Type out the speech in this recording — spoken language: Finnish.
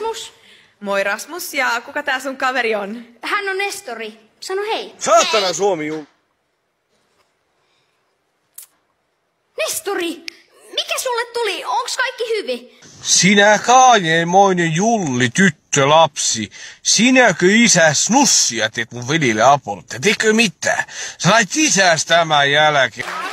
Rasmus. Moi Rasmus, ja kuka tää sun kaveri on? Hän on Nestori. Sano hei. Saatana Suomi juu. Nestori, mikä sulle tuli? Onks kaikki hyvin? Sinä kaajemoinen Julli, tyttö, lapsi. Sinäkö isä snussia teet mun velille apolut? Tekö mitä? Sä lait isäs tämän jälkeen.